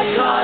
my God.